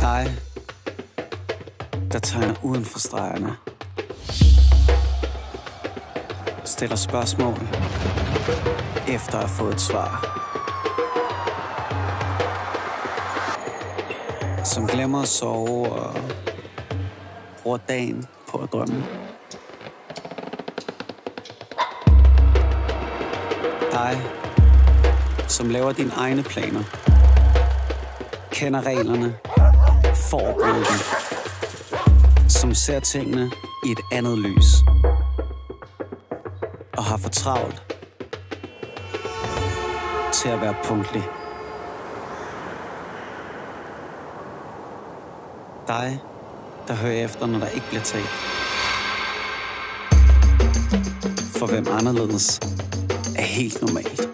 Dig, der tegner uden for stregerne. Stiller spørgsmål efter at have fået et svar. Som glemmer at sove og bruger dagen på at drømme. Dig, som laver dine egne planer. Kender reglerne. får dem. Som ser tingene i et andet lys. Og har for travlt til at være punktlig. Dig, der hører efter, når der ikke bliver talt. For hvem anderledes er helt normalt.